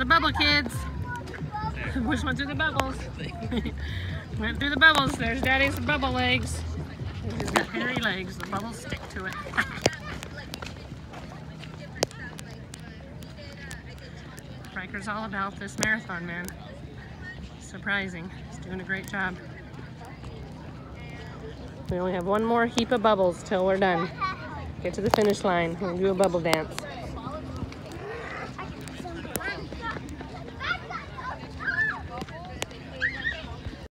the bubble, kids. Which went through the bubbles? went through the bubbles. There's Daddy's bubble legs. He's got hairy legs. The bubbles stick to it. Riker's all about this marathon, man. Surprising. He's doing a great job. We only have one more heap of bubbles till we're done. Get to the finish line. We'll do a bubble dance.